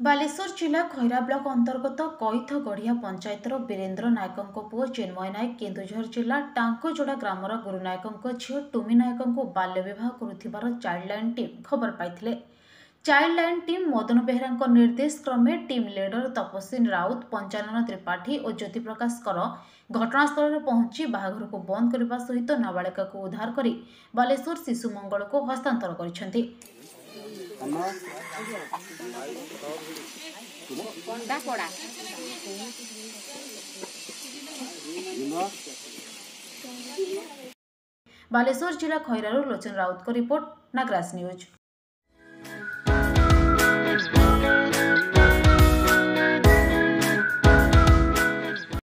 ବାଲେଶ୍ୱର ଜିଲ୍ଲା ଖଇରା ବ୍ଲକ ଅନ୍ତର୍ଗତ କଇଥଗଢ଼ିଆ ପଞ୍ଚାୟତର ବୀରେନ୍ଦ୍ର ନାୟକଙ୍କ ପୁଅ ଚିନ୍ମୟ ନାୟକ କେନ୍ଦୁଝର ଜିଲ୍ଲା ଟାଙ୍କଯୋଡ଼ା ଗ୍ରାମର ଗୁରୁ ନାୟକଙ୍କ ଝିଅ ଟୁମି ନାୟକଙ୍କୁ ବାଲ୍ୟ ବିବାହ କରୁଥିବାର ଚାଇଲ୍ଡଲାଇନ୍ ଟିମ୍ ଖବର ପାଇଥିଲେ। ଚାଇଲ୍ଡଲାଇନ୍ ଟିମ୍ ମଦନ ବେହେରାଙ୍କ ନିର୍ଦ୍ଦେଶ କ୍ରମେ ଟିମ୍ ଲିଡର ତପସ୍ୱିନୀ ରାଉତ ପଞ୍ଚାନନ ତ୍ରିପାଠୀ ଓ ଜ୍ୟୋତିପ୍ରକାଶ କର ଘଟଣାସ୍ଥଳରେ ପହଞ୍ଚି ବାହାଘରକୁ ବନ୍ଦ କରିବା ସହିତ ନାବାଳିକାକୁ ଉଦ୍ଧାର କରି ବାଲେଶ୍ୱର ଶିଶୁ ମଙ୍ଗଳକୁ ହସ୍ତାନ୍ତର କରିଛନ୍ତି। ବାଲେଶ୍ୱର ଜିଲ୍ଲା ଖଇରାରୁ ଲୋଚନ ରାଉତଙ୍କ ରିପୋର୍ଟ ନାଗରାଜ ନ୍ୟୁଜ୍